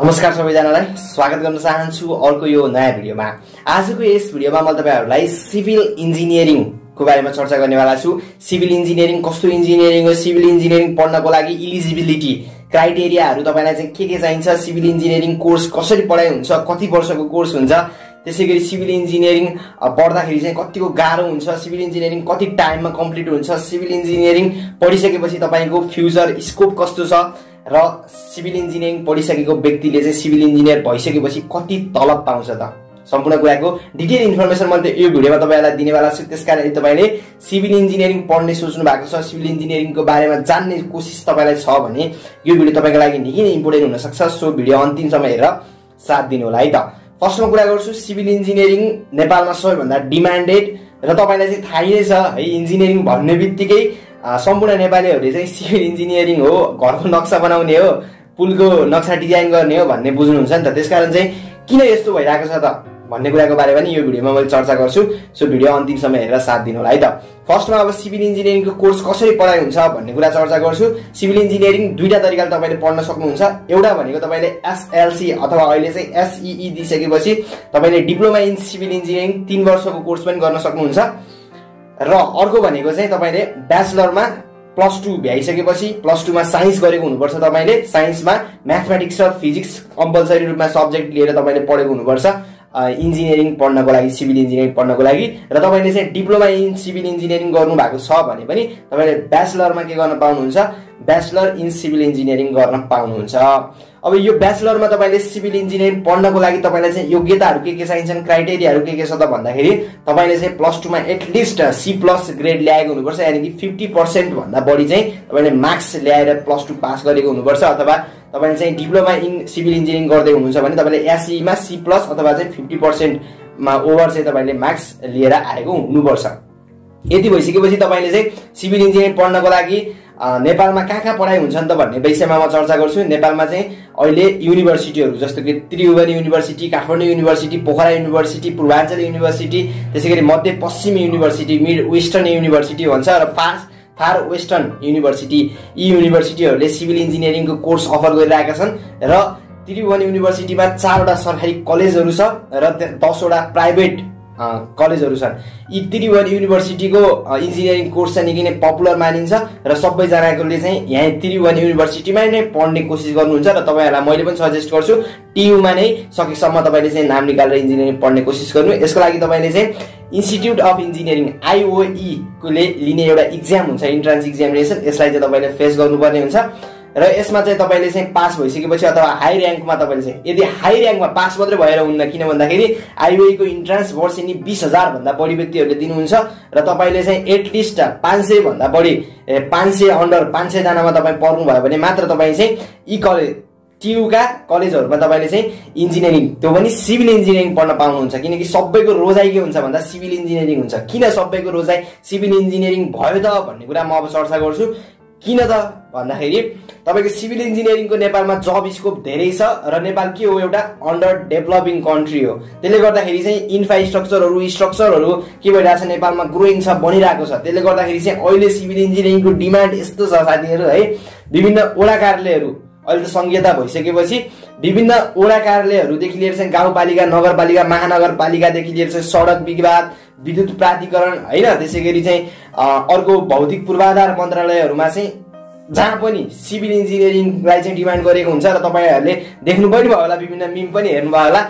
नमस्कार सबैजनालाई स्वागत गर्न चाहन्छु अर्को यो नयाँ भिडियोमा। आजको यस भिडियोमा म तपाईँहरूलाई सिभिल इन्जिनियरिङको बारेमा चर्चा गर्नेवाला छु। सिभिल इन्जिनियरिङ कस्तो इन्जिनियरिङ हो? सिभिल इन्जिनियरिङ पढ्नको लागि इलिजिबिलिटी क्राइटेरियाहरू तपाईँलाई चाहिँ के के चाहिन्छ? सिभिल इन्जिनियरिङ कोर्स कसरी पढाइ हुन्छ? कति वर्षको कोर्स हुन्छ? त्यसै गरी सिभिल इन्जिनियरिङ पढ्दाखेरि चाहिँ कतिको गाह्रो हुन्छ? सिभिल इन्जिनियरिङ कति टाइममा कम्प्लिट हुन्छ? सिभिल इन्जिनियरिङ पढिसकेपछि तपाईँको फ्युचर स्कोप कस्तो छ? र सिभिल इन्जिनियरिङ पढिसकेको व्यक्तिले चाहिँ सिभिल इन्जिनियर भइसकेपछि कति तलब पाउँछ त? सम्पूर्ण कुराको डिटेल इन्फर्मेसन मैले यो भिडियोमा तपाईँलाई दिनेवाला छु। त्यस कारण तपाईँले सिभिल इन्जिनियरिङ पढ्ने सोच्नु भएको छ। सिभिल इन्जिनियरिङको बारेमा जान्ने कोसिस तपाईँलाई छ भने यो भिडियो तपाईँको लागि निकै नै इम्पोर्टेन्ट हुनसक्छ। सो भिडियो अन्तिमसम्म हेरेर साथ दिनु होला है त। फर्स्टमा कुरा गर्छु सिभिल इन्जिनियरिङ नेपालमा सबैभन्दा डिमान्डेड र तपाईँलाई चाहिँ थाहै नै छ है इन्जिनियरिङ भन्ने बित्तिकै सम्पूर्ण नेपालीहरूले चाहिँ सिभिल इन्जिनियरिङ हो घरको नक्सा बनाउने हो पुलको नक्सा डिजाइन गर्ने हो भन्ने बुझ्नुहुन्छ नि त। त्यसकारण चाहिँ किन यस्तो भइरहेको छ त? भन्ने कुराको बारेमा नि यो भिडियोमा मैले चर्चा गर्छु। सो भिडियो अन्तिमसम्म हेरेर साथ दिनु होला है त। फर्स्टमा अब सिभिल इन्जिनियरिङको कोर्स कसरी पढाइ हुन्छ भन्ने कुरा चर्चा गर्छु। सिभिल इन्जिनियरिङ दुईवटा तरिकाले तपाईँले पढ्न सक्नुहुन्छ। एउटा भनेको तपाईँले एसएलसी अथवा अहिले चाहिँ एसइई दिइसकेपछि तपाईँले डिप्लोमा इन सिभिल इन्जिनियरिङ तिन वर्षको कोर्स पनि गर्न सक्नुहुन्छ। र अर्को भनेको चाहिँ तपाईँले ब्याचलरमा प्लस टू भ्याइसकेपछि प्लस टूमा साइन्स गरेको हुनुपर्छ तपाईँले। साइन्समा म्याथमेटिक्स र फिजिक्स कम्पलसरी रूपमा सब्जेक्ट लिएर तपाईँले पढेको हुनुपर्छ। इन्जिनियरिङ पढ्नको लागि सिभिल इन्जिनियरिङ पढ्नको लागि। र तपाईँले चाहिँ डिप्लोमा इन सिभिल इन्जिनियरिङ गर्नु भएको छ भने पनि तपाईँले ब्याचलरमा के गर्न पाउनुहुन्छ? ब्याचलर इन सिभिल इन्जिनियरिङ गर्न पाउनुहुन्छ। अब यो ब्याचलरमा तपाईँले सिभिल इन्जिनियरिङ पढ्नको लागि तपाईँलाई चाहिँ योग्यताहरू के के चाहिन्छन् क्राइटेरियाहरू के के छ त भन्दाखेरि तपाईँले चाहिँ plus टूमा at least C plus grade ल्याएको हुनुपर्छ यानि कि फिफ्टी पर्सेन्टभन्दा बढी चाहिँ तपाईँले मार्क्स ल्याएर प्लस टू पास गरेको हुनुपर्छ अथवा तपाईँले चाहिँ डिप्लोमा इन सिभिल इन्जिनियरिङ गर्दै हुनुहुन्छ भने तपाईँले एसईमा सी प्लस अथवा चाहिँ फिफ्टी पर्सेन्टमा ओभर चाहिँ तपाईँले मार्क्स लिएर आएको हुनुपर्छ। यति भइसकेपछि तपाईँले चाहिँ सिभिल इन्जिनियरिङ पढ्नको लागि नेपालमा कहाँ कहाँ पढाइ हुन्छ नि त भन्ने विषयमा म चर्चा गर्छु। नेपालमा चाहिँ अहिले युनिभर्सिटीहरू जस्तो कि Tribhuvan university Kathmandu university Pokhara university Purbanchal university त्यसै गरी मध्य पश्चिम युनिभर्सिटी मिड वेस्टर्न युनिभर्सिटी भन्छ र फास्ट फार वेस्टर्न युनिभर्सिटी यी युनिभर्सिटीहरूले सिभिल इन्जिनियरिङको कोर्स अफर गरिरहेका छन् र त्रिभुवन युनिभर्सिटीमा चारवटा सरकारी कलेजहरू छ र दसवटा प्राइभेट कलेजहरू छन्। यी त्रिभुवन युनिभर्सिटीको इन्जिनियरिङ कोर्स चाहिँ निकै नै पपुलर मानिन्छ र सबैजनाकोले चाहिँ यहाँ त्रिभुवन युनिभर्सिटीमा नै पढ्ने कोसिस गर्नुहुन्छ र तपाईँहरूलाई मैले पनि सजेस्ट गर्छु टियुमा नै सकेसम्म तपाईँले चाहिँ नाम निकालेर इन्जिनियरिङ पढ्ने कोसिस गर्नु। यसको लागि तपाईँले चाहिँ इन्स्टिट्युट अफ इन्जिनियरिङ आइओईकोले लिने एउटा इक्जाम हुन्छ इन्ट्रान्स इक्जामिनेसन। यसलाई चाहिँ तपाईँले फेस गर्नुपर्ने हुन्छ। र यसमा चाहिँ तपाईँले चाहिँ पास भइसकेपछि अथवा हाई ऱ्याङ्कमा तपाईँले चाहिँ यदि हाई ऱ्याङ्कमा पास मात्रै भएर हुन्न किन भन्दाखेरि आइओईको इन्ट्रान्स वर्षेनी बिस हजारभन्दा बढी व्यक्तिहरूले दिनुहुन्छ र तपाईँले चाहिँ एटलिस्ट पाँच सयभन्दा बढी पाँच सय अन्डर पाँच सयजनामा तपाईँ पढ्नुभयो भने मात्र तपाईँ चाहिँ यी कलेज टियुका कलेजहरूमा तपाईँले चाहिँ इन्जिनियरिङ त्यो पनि सिभिल इन्जिनियरिङ पढ्न पाउनुहुन्छ। किनकि सबैको रोजाइ के हुन्छ भन्दा सिभिल इन्जिनियरिङ हुन्छ। किन सबैको रोजाइ सिभिल इन्जिनियरिङ भयो त भन्ने कुरा म अब चर्चा गर्छु। किन त? भन्दाखेरि तपाईँको सिभिल इन्जिनियरिङको नेपालमा जब स्कोप धेरै छ र नेपाल के हो? एउटा अन्डर डेभलपिङ कन्ट्री हो। त्यसले गर्दाखेरि चाहिँ इन्फ्रास्ट्रक्चरहरू स्ट्रक्चरहरू के भइरहेको छ नेपालमा ग्रोइङ छ बनिरहेको छ। त्यसले गर्दाखेरि चाहिँ अहिले सिभिल इन्जिनियरिङको डिमान्ड यस्तो छ साथीहरू है। विभिन्न वडा कार्यालयहरू अहिले त सङ्घीयता भइसकेपछि विभिन्न वडा कार्यालयहरूदेखि लिएर चाहिँ गाउँपालिका नगरपालिका महानगरपालिकादेखि लिएर चाहिँ सडक विवाद विद्युत प्राधिकरण होइन त्यसै गरी चाहिँ अर्को भौतिक पूर्वाधार मन्त्रालयहरूमा चाहिँ जहाँ पनि सिभिल इन्जिनियरिङलाई चाहिँ डिमान्ड गरेको हुन्छ र तपाईँहरूले देख्नु पनि भयो होला विभिन्न मिम पनि हेर्नुभयो होला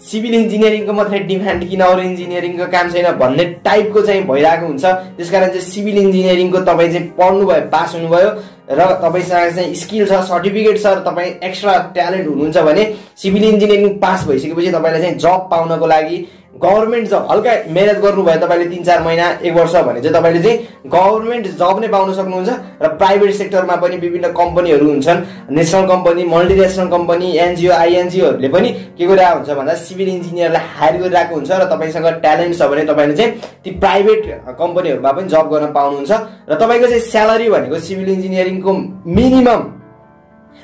सिभिल इन्जिनियरिङको मात्रै डिमान्ड किन अरू इन्जिनियरिङको काम छैन भन्ने टाइपको चाहिँ भइरहेको हुन्छ। त्यसकारण चाहिँ सिभिल इन्जिनियरिङको तपाईँ चाहिँ पढ्नुभयो पास हुनुभयो। र तपाईँसँग चाहिँ स्किल छ सर्टिफिकेट छ र तपाईँ एक्स्ट्रा ट्यालेन्ट हुनुहुन्छ भने सिभिल इन्जिनियरिङ पास भइसकेपछि तपाईँलाई चाहिँ जब पाउनको लागि गभर्मेन्ट जब हल्का मिहिनेत गर्नुभयो तपाईँले तिन चार महिना एक वर्ष भने चाहिँ तपाईँले चाहिँ गभर्मेन्ट जब नै पाउन सक्नुहुन्छ र प्राइभेट सेक्टरमा पनि विभिन्न कम्पनीहरू हुन्छन्। National company multinational company NGO आइएनजिओहरूले पनि के गरिरहेको हुन्छ भन्दा सिभिल इन्जिनियरलाई हायर गरिरहेको हुन्छ र तपाईँसँग ट्यालेन्ट छ भने तपाईँले चाहिँ ती प्राइभेट कम्पनीहरूमा पनि जब गर्न पाउनुहुन्छ। र तपाईँको चाहिँ स्यालेरी भनेको सिभिल इन्जिनियरिङको मिनिमम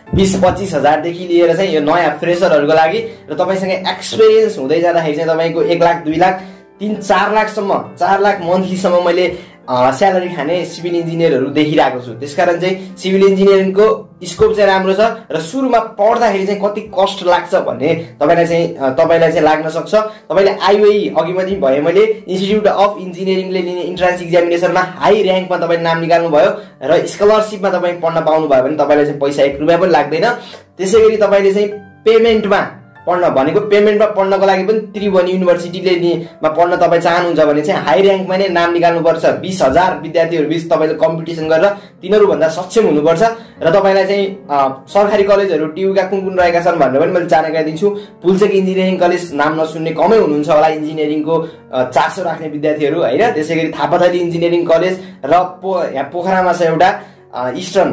बिस पच्चिस हजारदेखि लिएर चाहिँ यो नयाँ फ्रेसरहरूको लागि र तपाईँसँग एक्सपिरियन्स हुँदै जाँदाखेरि चाहिँ तपाईँको एक लाख दुई लाख तिन चार लाखसम्म चार लाख मन्थलीसम्म मैले स्यालेरी खाने सिभिल इन्जिनियरहरू देखिरहेको छु। त्यसकारण चाहिँ सिभिल इन्जिनियरिङको स्कोप चाहिँ राम्रो छ र सुरुमा पढ्दाखेरि चाहिँ कति कस्ट लाग्छ भन्ने तपाईँलाई चाहिँ तपाईँलाई चाहिँ लाग्न सक्छ। तपाईँले आइओई अघि मात्रै भयो मैले इन्स्टिच्युट अफ इन्जिनियरिङले लिने इन्ट्रान्स इक्जामिनेसनमा हाई ऱ्याङ्कमा तपाईँले नाम निकाल्नु भयो र स्कलरसिपमा तपाईँ पढ्न पाउनु भयो भने तपाईँलाई चाहिँ पैसा एक रुपियाँ पनि लाग्दैन। त्यसै गरी तपाईँले चाहिँ पेमेन्टमा पढ्न भनेको पेमेन्टमा पढ्नको लागि पनि त्रिभुवन युनिभर्सिटीले मा पढ्न तपाईँ चाहनुहुन्छ भने चाहिँ हाई ऱ्याङ्कमा नै नाम निकाल्नुपर्छ। बिस हजार विद्यार्थीहरू बिच तपाईँले कम्पिटिसन गरेर तिनीहरूभन्दा सक्षम हुनुपर्छ। र तपाईँलाई चाहिँ सरकारी कलेजहरू टियुका कुन कुन रहेका छन् भनेर पनि मैले जानकारी दिन्छु पुलचेक इन्जिनियरिङ कलेज नाम नसुन्ने कमै हुनुहुन्छ होला इन्जिनियरिङको चासो राख्ने विद्यार्थीहरू होइन? त्यसै गरी थापाथली इन्जिनियरिङ कलेज र पो यहाँ पोखरामा छ एउटा इस्टर्न।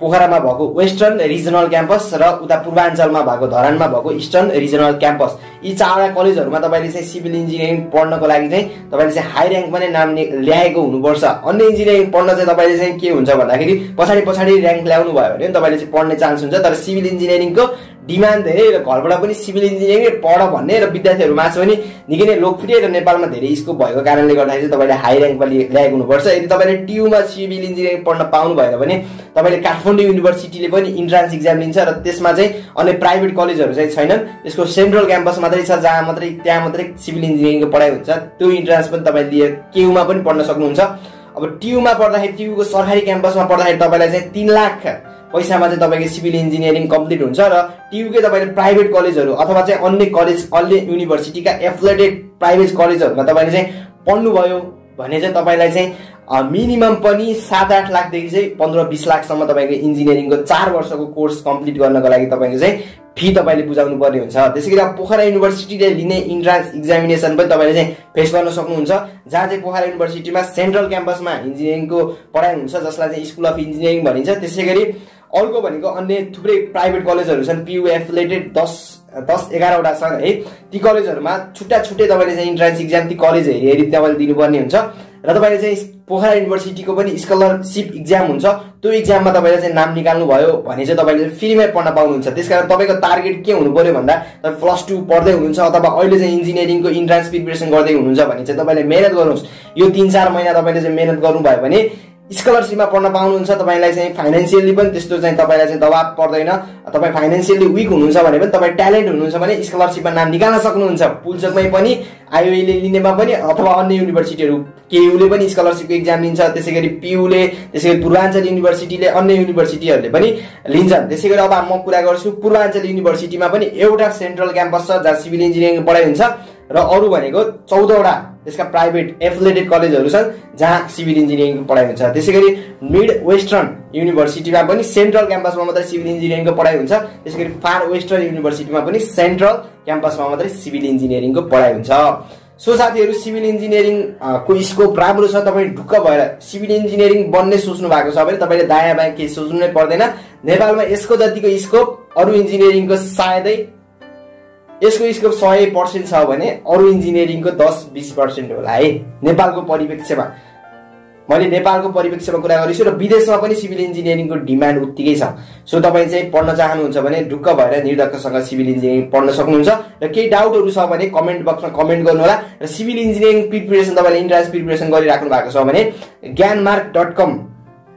पोखरामा भएको वेस्टर्न रिजनल क्याम्पस र उता पूर्वाञ्चलमा भएको धरानमा भएको इस्टर्न रिजनल क्याम्पस। यी चारवटा कलेजहरूमा तपाईँले चाहिँ सिभिल इन्जिनियरिङ पढ्नको लागि चाहिँ तपाईँले चाहिँ हाई ऱ्याङ्कमा नै नाम ल्याएको हुनुपर्छ। अन्य इन्जिनियरिङ पढ्न चाहिँ तपाईँले चाहिँ के हुन्छ भन्दाखेरि पछाडि पछाडि ऱ्याङ्क ल्याउनु भयो भने तपाईँले चाहिँ पढ्ने चान्स हुन्छ। तर सिभिल इन्जिनियरिङको डिमान्ड धेरै र घरबाट पनि सिभिल इन्जिनियरिङ पढ भन्ने र विद्यार्थीहरू माझ पनि निकै नै लोकप्रिय र नेपालमा धेरै स्कोप भएको कारणले गर्दाखेरि चाहिँ तपाईँले हाई ऱ्याङ्कमा ल्याएको हुनुपर्छ यदि तपाईँले टियुमा सिभिल इन्जिनियरिङ पढ्न पाउनु भएन भने तपाईँले काठमाडौँ युनिभर्सिटीले पनि इन्ट्रान्स इक्जाम लिन्छ र त्यसमा चाहिँ अन्य प्राइभेट कलेजहरू चाहिँ छैनन्। त्यसको सेन्ट्रल क्याम्पस मात्रै छ जहाँ मात्रै त्यहाँ मात्रै सिभिल इन्जिनियरिङको पढाइ हुन्छ। त्यो इन्ट्रान्स पनि तपाईँले लिएर केयुमा पनि पढ्न सक्नुहुन्छ। अब टियुमा पढ्दाखेरि टियुको सरकारी क्याम्पसमा पढ्दाखेरि तपाईँलाई चाहिँ तिन लाख पैसामा चाहिँ तपाईँको सिभिल इन्जिनियरिङ कम्प्लिट हुन्छ र टियुकै तपाईँले प्राइभेट कलेजहरू अथवा चाहिँ अन्य कलेज अन्य युनिभर्सिटीका एफलेटेड प्राइभेट कलेजहरूमा तपाईँले चाहिँ पढ्नुभयो भने चाहिँ तपाईँलाई चाहिँ मिनिमम पनि सात आठ लाखदेखि चाहिँ पन्ध्र बिस लाखसम्म तपाईँको इन्जिनियरिङको चार वर्षको कोर्स कम्प्लिट गर्नको लागि तपाईँको चाहिँ फी तपाईँले बुझाउनु पर्ने हुन्छ। त्यसै गरी अब पोखरा युनिभर्सिटीले लिने इन्ट्रान्स इक्जामिनेसन पनि तपाईँले चाहिँ फेस गर्न सक्नुहुन्छ। जहाँ चाहिँ पोखरा युनिभर्सिटीमा सेन्ट्रल क्याम्पसमा इन्जिनियरिङको पढाइ हुन्छ जसलाई चाहिँ स्कुल अफ इन्जिनियरिङ भनिन्छ। त्यसै गरी अर्को भनेको अन्य थुप्रै प्राइभेट कलेजहरू छन् पियु एफिलेटेड दस दस एघारवटा छन् है। ती कलेजहरूमा छुट्टा छुट्टै तपाईँले चाहिँ इन्ट्रान्स इक्जाम ती कलेज हेरी हेरी तपाईँले दिनुपर्ने हुन्छ। र तपाईँले चाहिँ पोखरा युनिभर्सिटीको पनि स्कलरसिप इक्जाम हुन्छ। त्यो इक्जाममा तपाईँले चाहिँ नाम निकाल्नु भयो भने चाहिँ तपाईँले फ्रीमै पढ्न पाउनुहुन्छ। त्यस कारण तपाईँको टार्गेट के हुनु पर्यो भन्दा तपाईँ प्लस टू पढ्दै हुनुहुन्छ अथवा अहिले चाहिँ इन्जिनियरिङको इन्ट्रान्स प्रिपेरेसन गर्दै हुनुहुन्छ भने चाहिँ तपाईँले मिहिनेत गर्नुहोस्। यो तिन चार महिना तपाईँले चाहिँ मिहिनेत गर्नुभयो भने स्कलरसिपमा पढ्न पाउनुहुन्छ तपाईँलाई चाहिँ फाइनेन्सियली पनि त्यस्तो चाहिँ तपाईँलाई चाहिँ दबाब पर्दैन। तपाईँ फाइनेन्सियली विक हुनुहुन्छ भने पनि तपाईँ ट्यालेन्ट हुनुहुन्छ भने स्कलरसिपमा नाम निकाल्न सक्नुहुन्छ। पुलचोकमै पनि आइओले लिनेमा पनि अथवा अन्य युनिभर्सिटीहरू केयुले पनि स्कलरसिपको इक्जाम लिन्छ। त्यसै गरी पियुले त्यसै गरी पूर्वाञ्चल युनिभर्सिटीले अन्य युनिभर्सिटीहरूले पनि लिन्छन्। त्यसै गरी अब म कुरा गर्छु पूर्वाञ्चल युनिभर्सिटीमा पनि एउटा सेन्ट्रल क्याम्पस छ जहाँ सिभिल इन्जिनियरिङ पढाइ हुन्छ र अरू भनेको चौधवटा त्यसका प्राइभेट एफिलेटेड कलेजहरू छन् जहाँ सिभिल इन्जिनियरिङको पढाइ हुन्छ। त्यसै गरी मिड वेस्टर्न युनिभर्सिटीमा पनि सेन्ट्रल क्याम्पसमा मात्रै सिभिल इन्जिनियरिङको पढाइ हुन्छ। त्यसै गरी फार वेस्टर्न युनिभर्सिटीमा पनि सेन्ट्रल क्याम्पसमा मात्रै सिभिल इन्जिनियरिङको पढाइ हुन्छ। सो साथीहरू सिभिल इन्जिनियरिङको स्कोप राम्रो छ तपाईँ ढुक्क भएर सिभिल इन्जिनियरिङ बन्ने सोच्नु भएको छ भने तपाईँले दायाँ बायाँ केही सोच्नु नै पर्दैन। नेपालमा यसको जतिको स्कोप अरू इन्जिनियरिङको सायदै यसको स्कोप सय पर्सेन्ट छ भने अरू इन्जिनियरिङको दस बिस पर्सेन्ट होला है। नेपालको परिप्रेक्ष्यमा। मैले नेपालको परिप्रेक्ष्यमा कुरा गरेछु र विदेशमा पनि सिभिल इन्जिनियरिङको डिमान्ड उत्तिकै छ। सो तपाईँ चाहिँ पढ्न चाहनुहुन्छ भने ढुक्क भएर निर्धक्कसँग सिभिल इन्जिनियरिङ पढ्न सक्नुहुन्छ र केही डाउटहरू छ भने कमेन्ट बक्समा कमेन्ट गर्नुहोला र सिभिल इन्जिनियरिङ प्रिपेरेसन तपाईँले इन्ट्रान्स प्रिपेरेसन गरिराख्नु भएको छ भने ज्ञानमार्क डट कम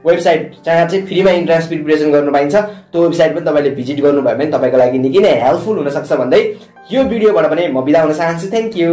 वेबसाइट जहाँ चाहिँ फ्रीमा इन्ट्रान्स प्रिपेरेसन गर्नु पाइन्छ त्यो वेबसाइट पनि तपाईँले भिजिट गर्नुभयो भने तपाईँको लागि निकै नै हेल्पफुल हुनसक्छ भन्दै यो भिडियोबाट पनि म बिदा हुन चाहन्छु। Thank you